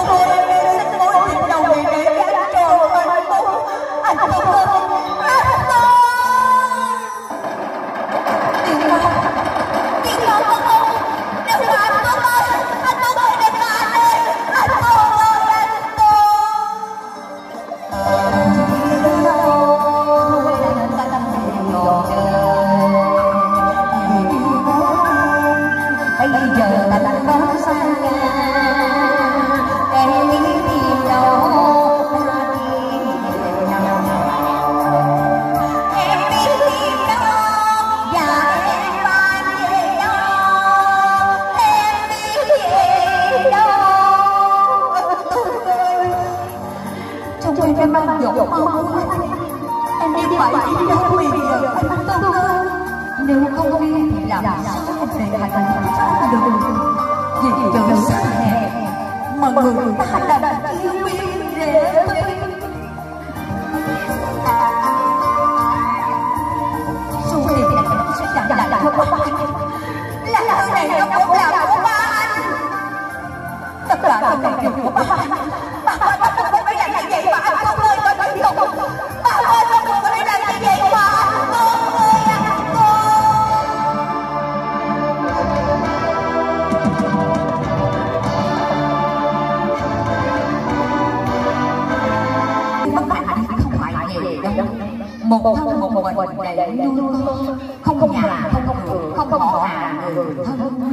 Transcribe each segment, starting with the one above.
Come on.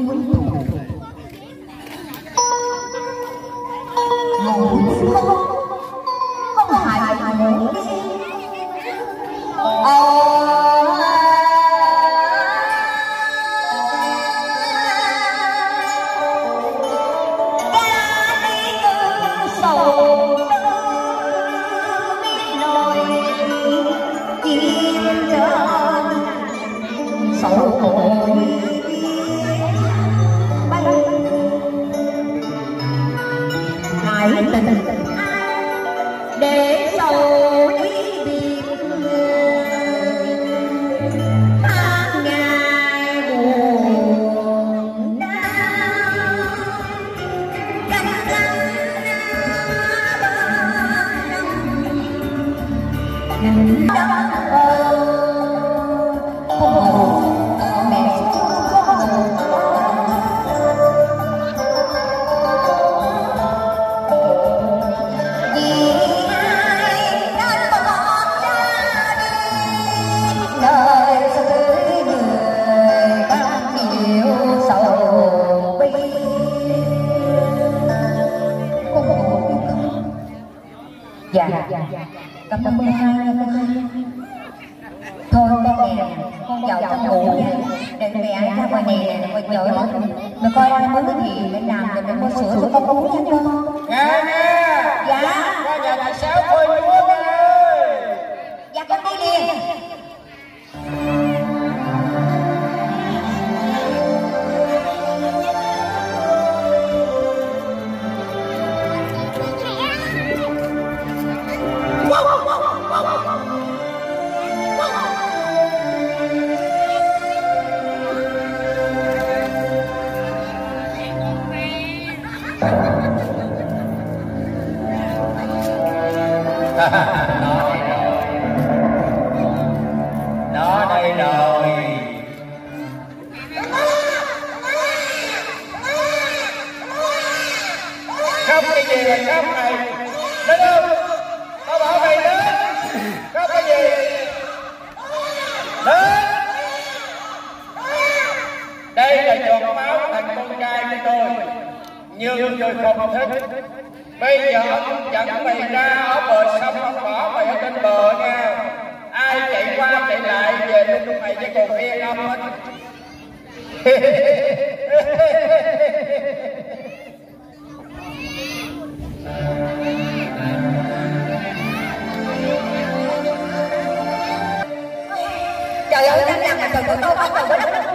Oh. dạ. Cảm ơn hai, thôi con nè con vào trong ngủ để mẹ ra ngoài nè ngoài chợ. Mà coi anh có cái gì, mẹ làm rồi mẹ mua sữa cho con uống cho con. Dạ, dạ. vô không thích bây giờ ông dẫn mày ra ở bờ sông không bỏ mày ở trên bờ nha. ai chạy qua chạy lại về lúc mày với còn yên ông hết. trời ơi đang làm mà trời của tôi bắt đầu có đất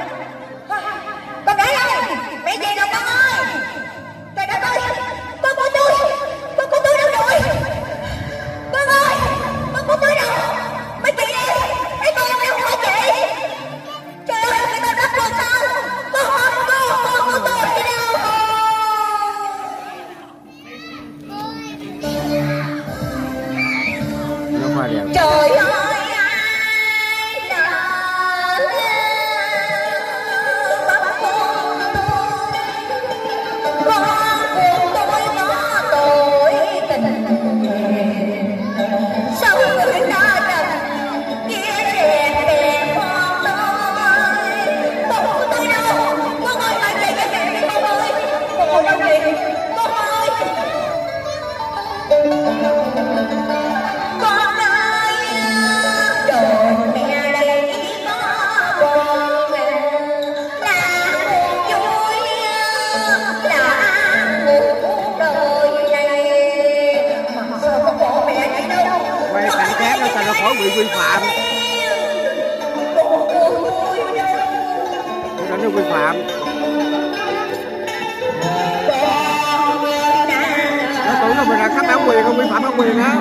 khác vi phạm. Cho được vi phạm. Nó tưởng là mình là khách bản quyền không? Vi phạm bản quyền á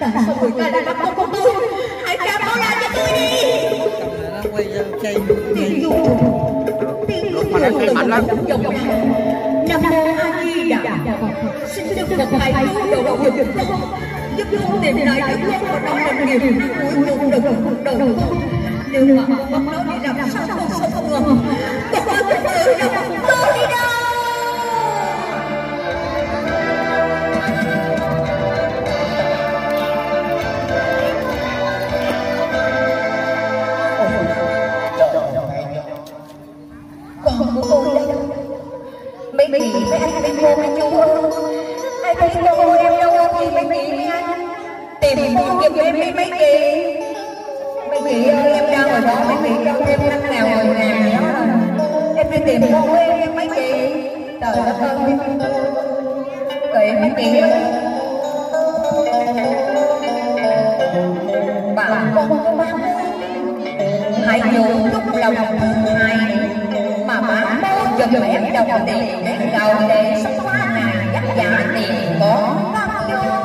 Tại sao người ta lại bắt nó quay ra mà nó xây mạnh lắm Nam mô A Di Đà Phật Xin Đức Phật hãy cứu độ giùm con Giúp con tìm lại được con của trong đồng nghiệp Cuối cùng được cuộc đời con Nếu mà con mất nó thì làm sao con không không Con có thực sự con của tôi đây mấy bì mấy anh mấy cô mấy chú ơi ai thấy cô em đâu thì mấy bì mấy anh? Tìm con giùm em mấy mấy chị mấy bì ơi, em đang ở đó, mấy bì đâu em năm nào rồi nè em đi tìm con của em em mấy chị trời đất ơi. Em mấy chị ơi. Bạn con có bác. Hãy nhủ lúc lòng hài mà má bố giùm em đồng tiền để cầu để sống hoa này, dắt dạ tiền, có con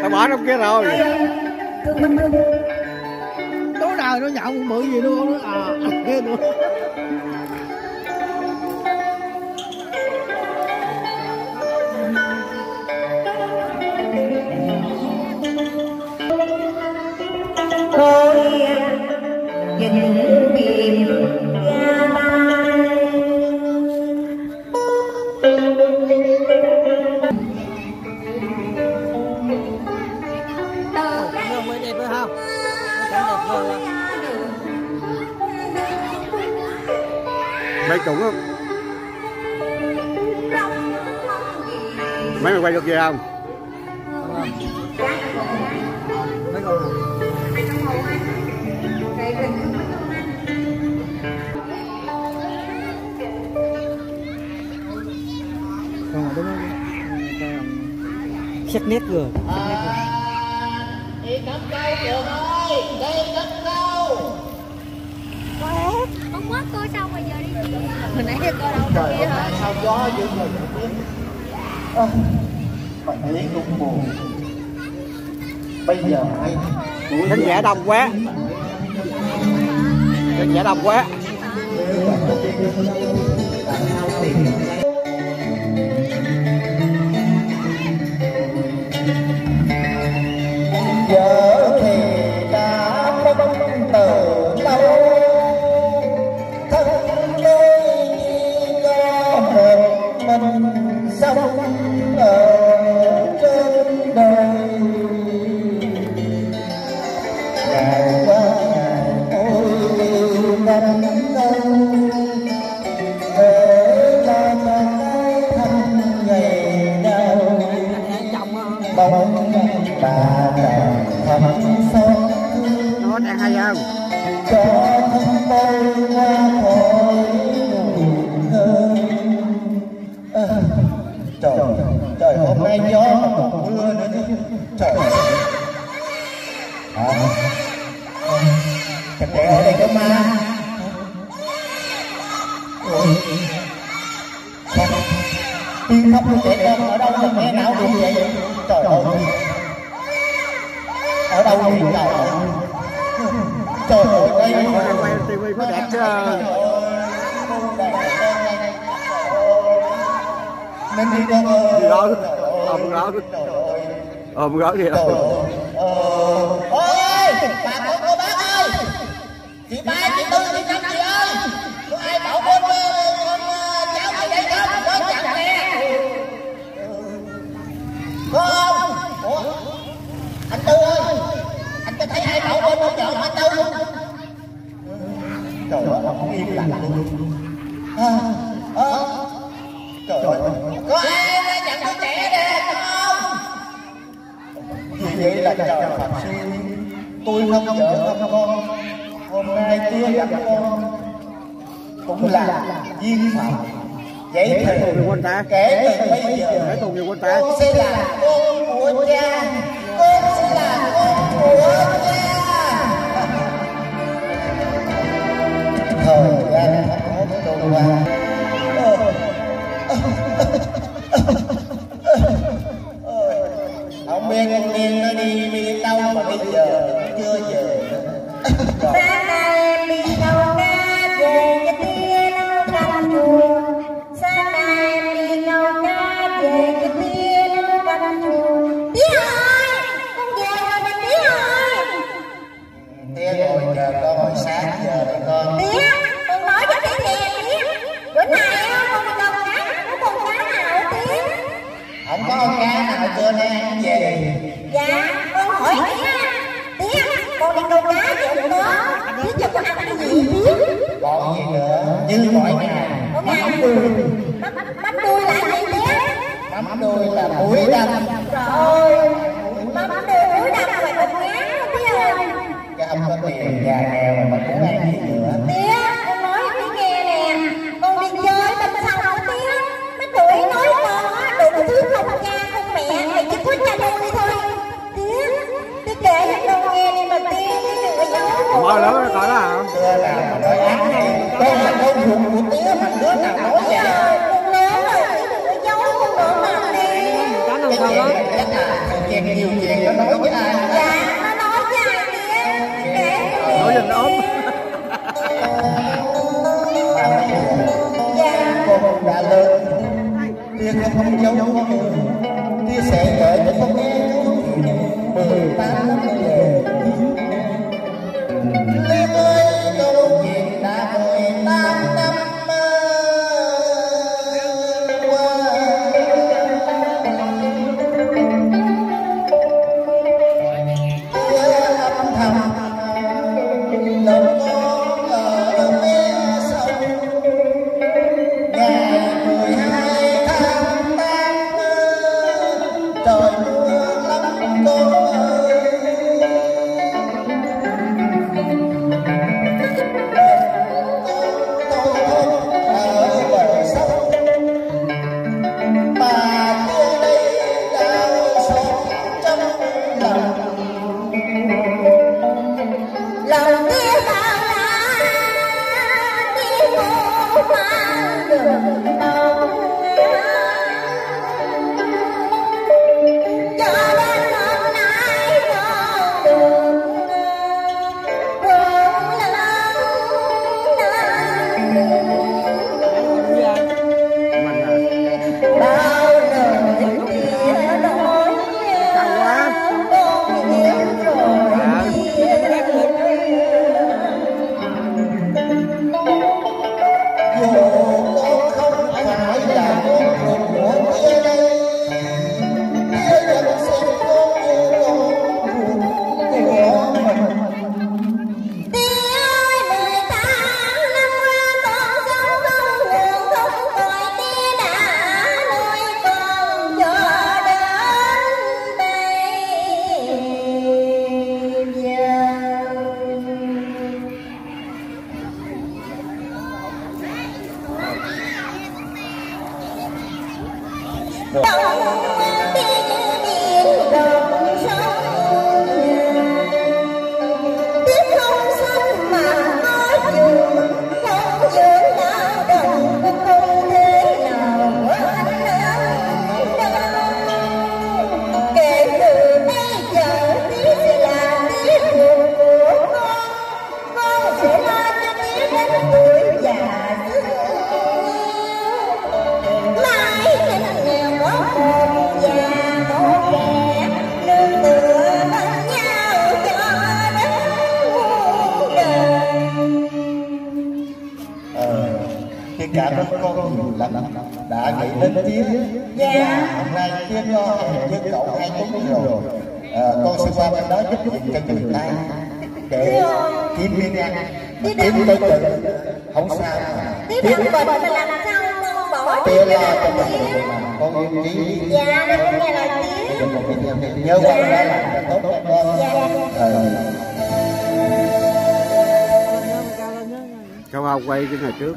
tao bỏ trong kia rồi. Tối nào nó nhậu bự gì luôn nó à ghê nữa mấy trúng không mấy mày quay được gì không? Không đúng không xét nét rồi đi cắm câu trường ơi đi cắm câu Không quá cô xong rồi giờ đi? Hồi nãy giờ cô đâu trời kia hả? sao gió dữ vậy à, mà thấy cũng buồn bây giờ ai tuổi khán giả đông quá khán giả đông quá nay gió còn mưa nữa chứ. Trời à, thật trẻ ở đây có ma. Tiếng khóc của trẻ con ở đâu mà nghe não được vậy? Trời ơi. Ở đâu vậy trời ơi? Trời ơi quay tivi có đẹp chưa nên đi con ơi đó ôm đó ôm đó gì đó ôi bà con cô bác ơi. Chị ba chị tư chị năm chị ơi. Có ai bảo con con cháu chị đây không có chẳng nè. Không ủa? Anh tư ơi anh có thấy ai bảo con con chọn anh tư không trời ơi không im lặng luôn là trời Phật sư tôi không vợ không con. Hôm nay chưa gặp con. Cũng là duyên phận vậy thì kể từ bây giờ con sẽ là con của cha. Con sẽ là con của cha. Thời gian không trôi qua Chờ con hồi sáng giờ rồi con Tía, con nói cho nghe tía Bữa nay con đi đâu cá, có con cá nào tía không có con cá nào chưa nay về Dạ, con hỏi Tía, con đi câu cá vậy đó Tía cho con ăn cái gì? Tía còn gì nữa như mọi ngày Có đường Bắp, bắp đuôi là gì tía mắm đuôi là muối đâm Trời ơi, không có tiền già nghèo mà muốn ăn gì nữa. Tía, con nói tía nghe nè. Con đi chơi bên sông tía Mấy tụi nói con á, đủ thứ không cha không mẹ. Mày chỉ có cha nuôi thôi. Tía, tía kể cho con nghe đi mà tía Tía đừng có giấu mọi lớn nó coi đó hả đứa nào mà nói ác này con là con ruột của tía mà đứa nào nói vậy? Con lớn rồi, tía đừng có giấu con nữa mà tía không sao chuyện đó. Này chắc là chuyện nhiều chuyện nó nói với ai con cũng đã lớn tia không giấu tia sẽ kể cho con nghe lên tiếng Dạ. hôm nay chia cho em với cậu hai tuần rồi. Ờ, con sẽ qua bên đó giúp việc cho người ta để kiếm miếng ăn kiếm tới từ không sao mà. Tiếp được bệnh mà làm sao? Con bỏ tia lo cho mà con yêu chí. Dạ, nó cũng nghe lời tiếng này nhớ qua đó làm cho tốt cho con. Dạ. Ờ, Cao Ao quay cái ngày trước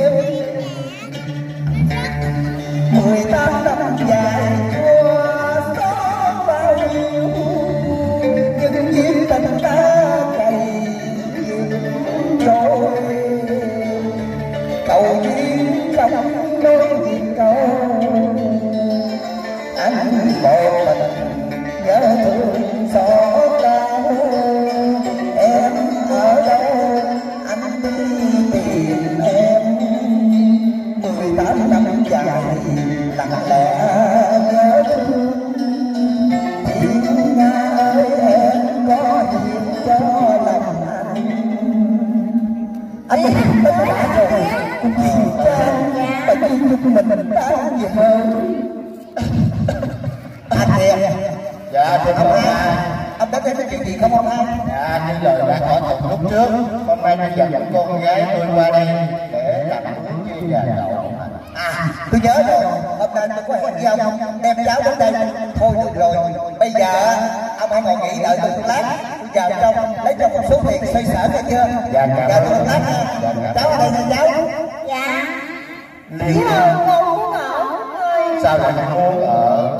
mình mình ta gì hơn anh nè dạ thưa ông a ông đã thấy cái chuyện gì không ông a dạ như lời đã thỏa thuận lúc trước. Hôm nay tôi dẫn con gái tôi qua đây để làm uống với nhà đậu. À tôi nhớ rồi. Hôm nay tôi có hẹn với ông đem cháu đến đây. Thôi được rồi. Bây giờ ông hãy ngồi nghỉ đợi tôi lát. Tôi vào trong lấy cho một số tiền xoay sở nghe chưa? Dạ dạ tôi lát nha cháu ở đây cháu. Dạ con muốn ở sao lại không muốn ở?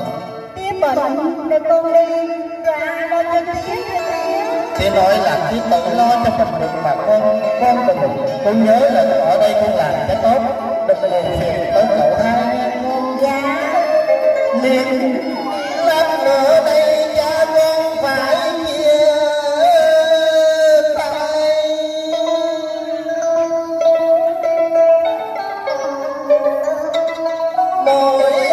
Tiếp bệnh để con đi ra lo cho tía tía nói là chị tự lo cho mình được mà con con đừng con nhớ là ở đây con làm cái tốt. Đừng buồn phiền tới cậu hai Dạ. Liền Lord.